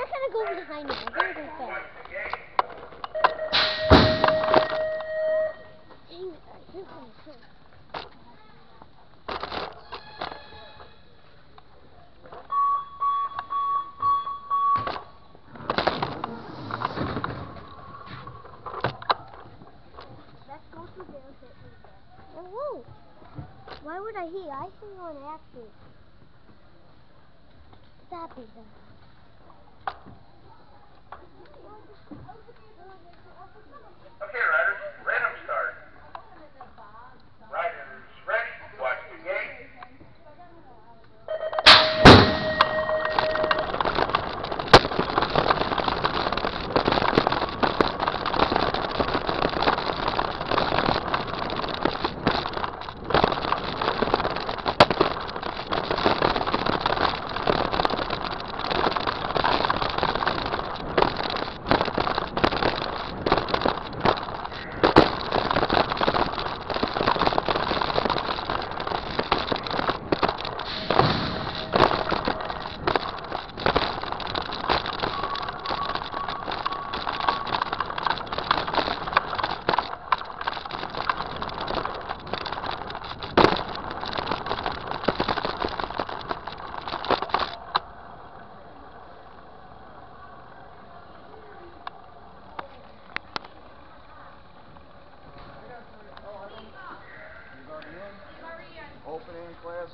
not gonna go behind you. I'm gonna go back. Dang it, I think I'm sure. Let's go to Bear Pit Oh, whoa. Why would I hit? I hit on accident. Stop it,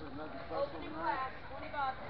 Opening class, 20 bottles.